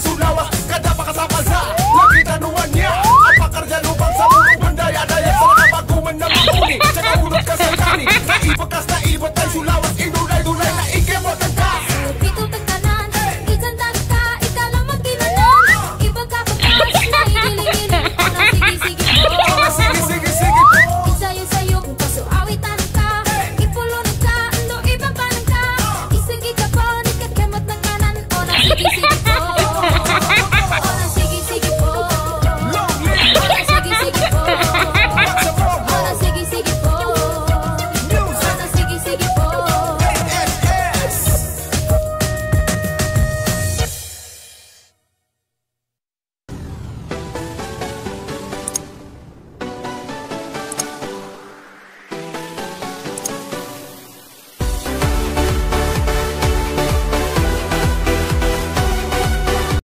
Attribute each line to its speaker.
Speaker 1: sensual